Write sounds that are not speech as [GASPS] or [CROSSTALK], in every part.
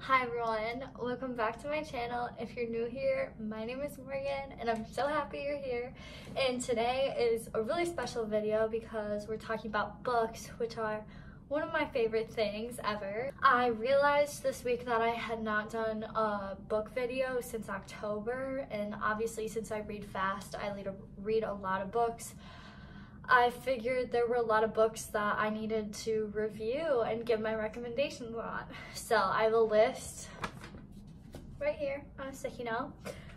Hi everyone, welcome back to my channel. If you're new here, my name is Morgan and I'm so happy you're here. And today is a really special video because we're talking about books, which are one of my favorite things ever. I realized this week that I had not done a book video since October and obviously since I read fast, I read a lot of books. I figured there were a lot of books that I needed to review and give my recommendations on. So I have a list right here on a sticky note.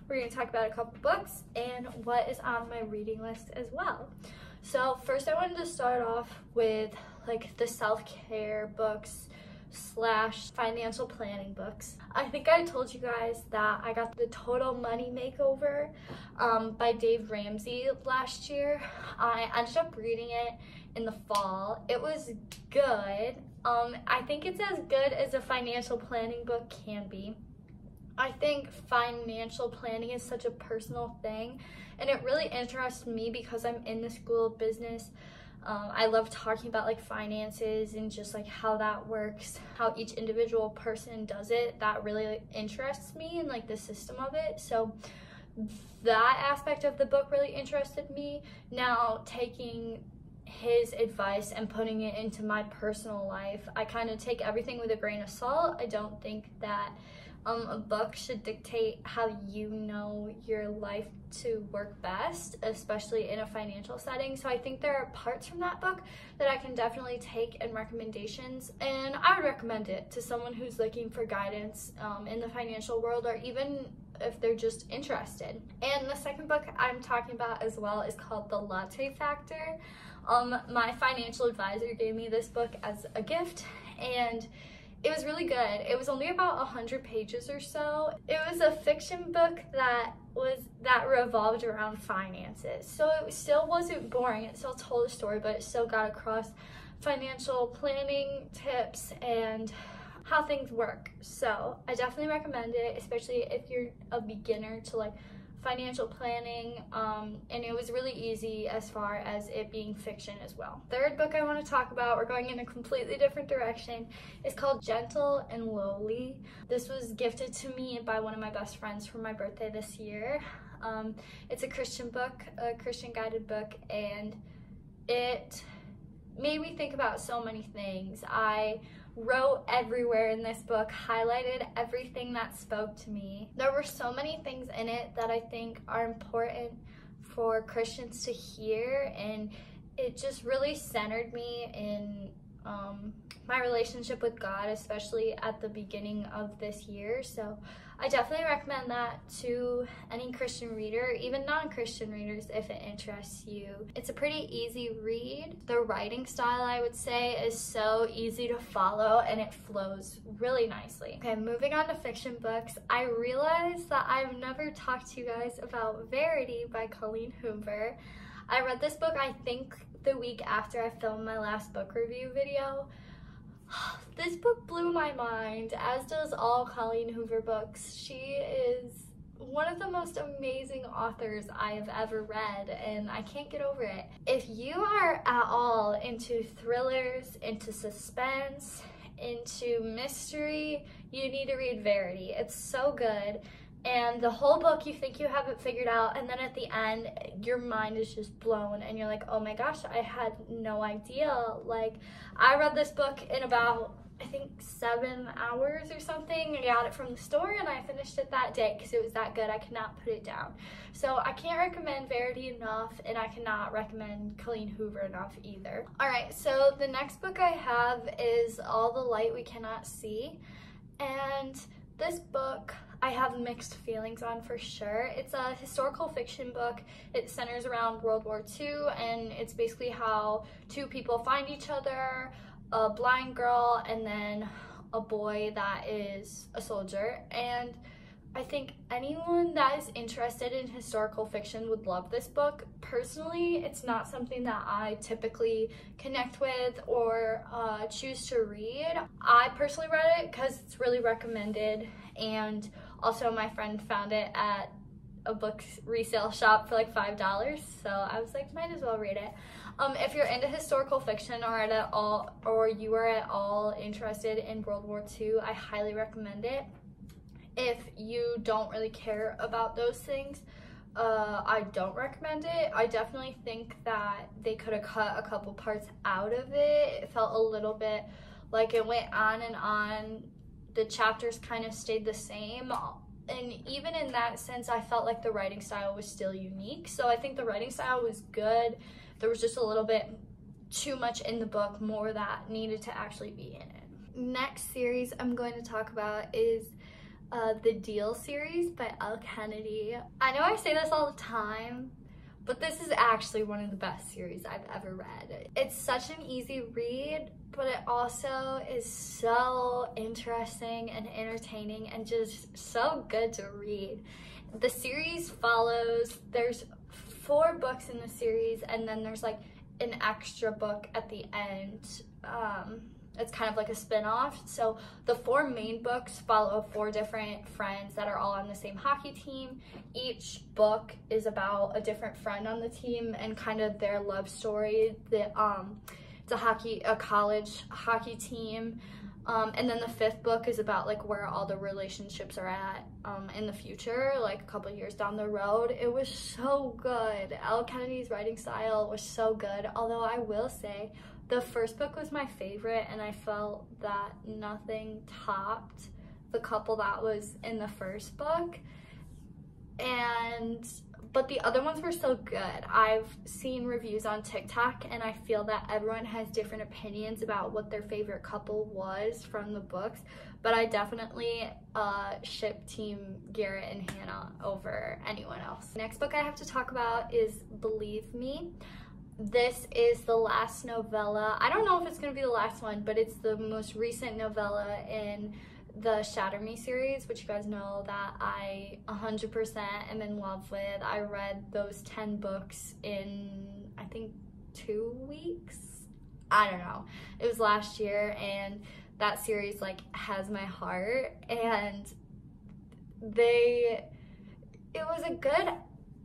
We're to talk about a couple books and what is on my reading list as well. So first I wanted to start off with like the self-care books slash financial planning books. I think I told you guys that I got the Total Money Makeover um, by Dave Ramsey last year. I ended up reading it in the fall. It was good. Um, I think it's as good as a financial planning book can be. I think financial planning is such a personal thing and it really interests me because I'm in the school of business. Um, I love talking about like finances and just like how that works, how each individual person does it. That really interests me and like the system of it. So that aspect of the book really interested me. Now taking his advice and putting it into my personal life, I kind of take everything with a grain of salt. I don't think that um, a book should dictate how you know your life to work best, especially in a financial setting. So I think there are parts from that book that I can definitely take and recommendations, and I would recommend it to someone who's looking for guidance um, in the financial world or even if they're just interested. And the second book I'm talking about as well is called The Latte Factor. Um, my financial advisor gave me this book as a gift, and it was really good. It was only about 100 pages or so. It was a fiction book that was that revolved around finances. So it still wasn't boring. It still told a story, but it still got across financial planning tips and how things work. So I definitely recommend it, especially if you're a beginner to like financial planning, um, and it was really easy as far as it being fiction as well. Third book I want to talk about, we're going in a completely different direction, is called Gentle and Lowly. This was gifted to me by one of my best friends for my birthday this year. Um, it's a Christian book, a Christian guided book, and it made me think about so many things. I wrote everywhere in this book, highlighted everything that spoke to me. There were so many things in it that I think are important for Christians to hear, and it just really centered me in um, my relationship with God, especially at the beginning of this year. So I definitely recommend that to any Christian reader, even non-Christian readers if it interests you. It's a pretty easy read. The writing style, I would say, is so easy to follow and it flows really nicely. Okay, moving on to fiction books, I realized that I've never talked to you guys about Verity by Colleen Hoover. I read this book, I think, the week after I filmed my last book review video. [GASPS] This book blew my mind, as does all Colleen Hoover books. She is one of the most amazing authors I have ever read, and I can't get over it. If you are at all into thrillers, into suspense, into mystery, you need to read Verity. It's so good and the whole book you think you have it figured out and then at the end your mind is just blown and you're like oh my gosh i had no idea. Like i read this book in about i think seven hours or something i got it from the store and i finished it that day because it was that good. I could not put it down. So i can't recommend verity enough and i cannot recommend colleen hoover enough either. All right so the next book i have is all the light we cannot see and this book I have mixed feelings on for sure. It's a historical fiction book. It centers around World War II and it's basically how two people find each other, a blind girl and then a boy that is a soldier. And I think anyone that is interested in historical fiction would love this book. Personally, it's not something that I typically connect with or uh, choose to read. I personally read it because it's really recommended and also, my friend found it at a book resale shop for like five dollars. So I was like, might as well read it. Um, if you're into historical fiction or at all, or you are at all interested in World War II, I highly recommend it. If you don't really care about those things, uh, I don't recommend it. I definitely think that they could have cut a couple parts out of it. It felt a little bit like it went on and on. The chapters kind of stayed the same. And even in that sense, I felt like the writing style was still unique. So I think the writing style was good. There was just a little bit too much in the book, more that needed to actually be in it. Next series I'm going to talk about is uh, the Deal series by Elle Kennedy. I know I say this all the time, but this is actually one of the best series I've ever read. It's such an easy read, but it also is so interesting and entertaining and just so good to read. The series follows, there's four books in the series, and then there's like an extra book at the end. Um, it's kind of like a spin-off so the four main books follow four different friends that are all on the same hockey team each book is about a different friend on the team and kind of their love story the um a hockey a college hockey team um, and then the fifth book is about like where all the relationships are at um, in the future, like a couple years down the road. It was so good. Elle Kennedy's writing style was so good. Although I will say the first book was my favorite and I felt that nothing topped the couple that was in the first book. And but the other ones were so good. I've seen reviews on TikTok and I feel that everyone has different opinions about what their favorite couple was from the books, but I definitely uh, ship team Garrett and Hannah over anyone else. Next book I have to talk about is Believe Me this is the last novella. I don't know if it's going to be the last one, but it's the most recent novella in the Shatter Me series, which you guys know that I 100% am in love with. I read those 10 books in, I think, two weeks? I don't know. It was last year, and that series, like, has my heart, and they, it was a good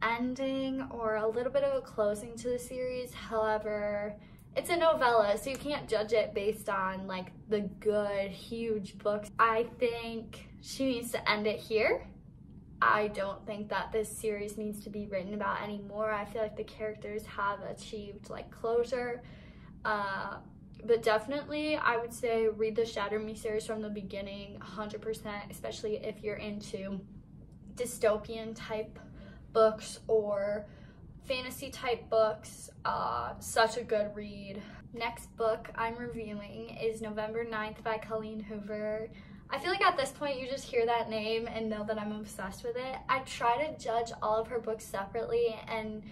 ending or a little bit of a closing to the series. However, it's a novella, so you can't judge it based on like the good, huge books. I think she needs to end it here. I don't think that this series needs to be written about anymore. I feel like the characters have achieved like closure. Uh, but definitely, I would say read the Shatter Me series from the beginning, 100%, especially if you're into dystopian type books or fantasy type books. Uh, such a good read. Next book I'm reviewing is November 9th by Colleen Hoover. I feel like at this point you just hear that name and know that I'm obsessed with it. I try to judge all of her books separately and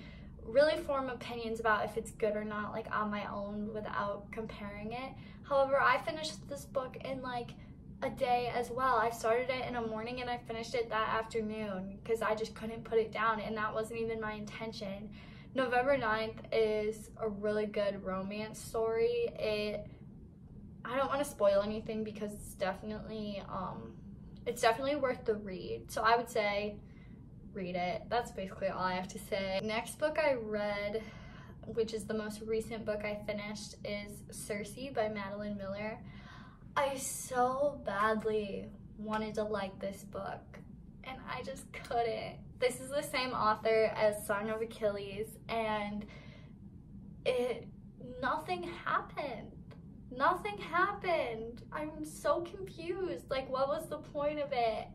really form opinions about if it's good or not like on my own without comparing it. However, I finished this book in like a day as well. I started it in a morning and I finished it that afternoon because I just couldn't put it down and that wasn't even my intention. November 9th is a really good romance story. It I don't want to spoil anything because it's definitely um it's definitely worth the read. So I would say read it. That's basically all I have to say. Next book I read which is the most recent book I finished is Circe by Madeline Miller. I so badly wanted to like this book and I just couldn't. This is the same author as Song of Achilles and it nothing happened. Nothing happened. I'm so confused. Like what was the point of it?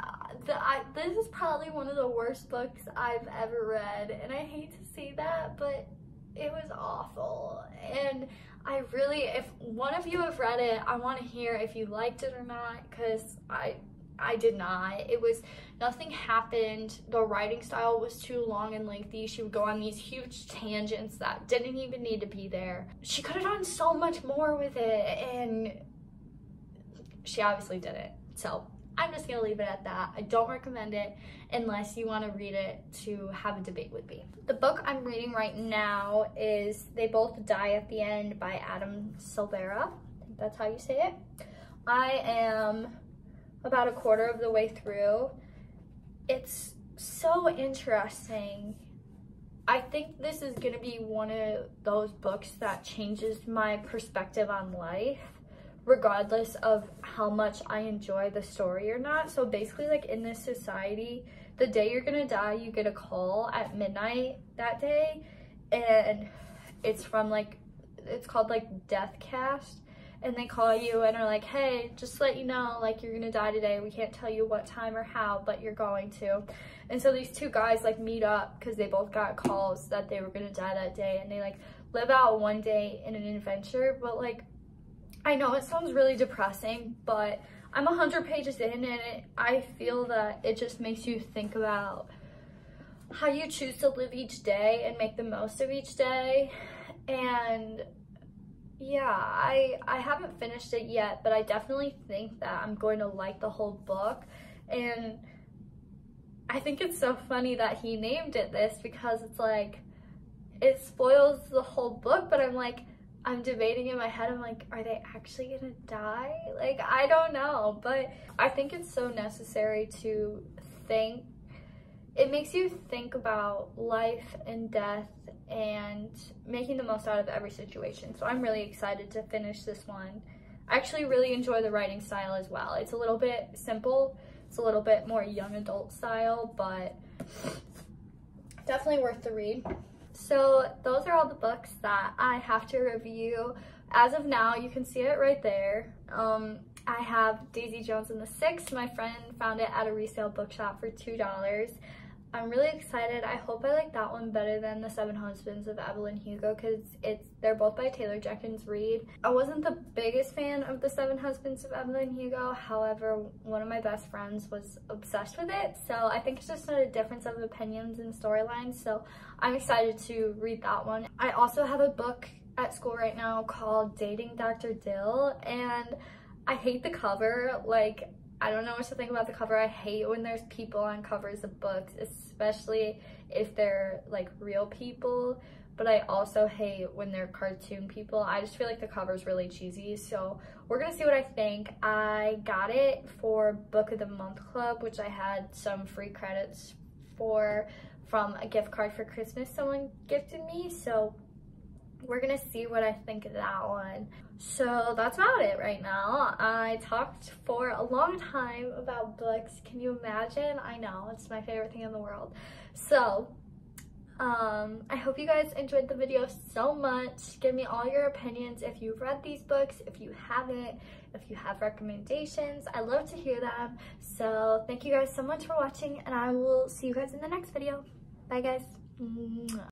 Uh, the, I, this is probably one of the worst books I've ever read and I hate to say that but it was awful and I really, if one of you have read it, I want to hear if you liked it or not, because I, I did not. It was, nothing happened. The writing style was too long and lengthy. She would go on these huge tangents that didn't even need to be there. She could have done so much more with it, and she obviously didn't. So I'm just gonna leave it at that. I don't recommend it unless you wanna read it to have a debate with me. The book I'm reading right now is They Both Die at the End by Adam Silvera. I think that's how you say it. I am about a quarter of the way through. It's so interesting. I think this is to be one of those books that changes my perspective on life regardless of how much I enjoy the story or not. So basically like in this society, the day you're gonna die, you get a call at midnight that day and it's from like, it's called like Deathcast and they call you and are like, hey, just let you know, like you're gonna die today. We can't tell you what time or how, but you're going to. And so these two guys like meet up because they both got calls that they were gonna die that day and they like live out one day in an adventure, but like I know it sounds really depressing, but I'm 100 pages in and it, I feel that it just makes you think about how you choose to live each day and make the most of each day. And yeah, I, I haven't finished it yet, but I definitely think that I'm going to like the whole book. And I think it's so funny that he named it this because it's like, it spoils the whole book, but I'm like, I'm debating in my head, I'm like, are they actually gonna die? Like, I don't know, but I think it's so necessary to think. It makes you think about life and death and making the most out of every situation. So I'm really excited to finish this one. I actually really enjoy the writing style as well. It's a little bit simple. It's a little bit more young adult style, but definitely worth the read. So those are all the books that I have to review. As of now, you can see it right there. Um, I have Daisy Jones and the Six. My friend found it at a resale bookshop for $2. I'm really excited. I hope I like that one better than The Seven Husbands of Evelyn Hugo because it's they're both by Taylor Jenkins Reid. I wasn't the biggest fan of The Seven Husbands of Evelyn Hugo. However, one of my best friends was obsessed with it. So I think it's just a difference of opinions and storylines. So I'm excited to read that one. I also have a book at school right now called Dating Dr. Dil and I hate the cover. Like I don't know what to think about the cover. I hate when there's people on covers of books, especially if they're like real people. But I also hate when they're cartoon people. I just feel like the cover's really cheesy. So we're gonna see what I think. I got it for Book of the Month Club, which I had some free credits for from a gift card for Christmas someone gifted me. So we're gonna see what I think of that one. So that's about it right now. I talked for a long time about books. Can you imagine? I know, it's my favorite thing in the world. So, um, I hope you guys enjoyed the video so much. Give me all your opinions if you've read these books, if you haven't, if you have recommendations. I love to hear them. So thank you guys so much for watching and I will see you guys in the next video. Bye guys.